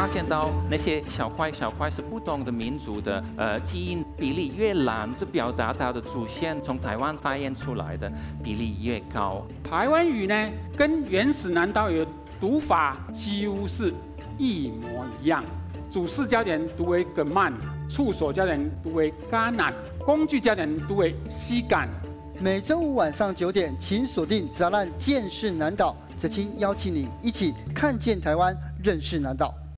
发现到那些小块小块是不同的民族的呃基因比例越蓝，就表达它的祖先从台湾发现出来的比例越高。台湾语呢，跟原始南岛语读法几乎是一模一样。主事焦点读为梗曼，处所焦点读为戛南，工具焦点读为西港。每周五晚上九点，请锁定《展览见识南岛》，泽清邀请你一起看见台湾，认识南岛。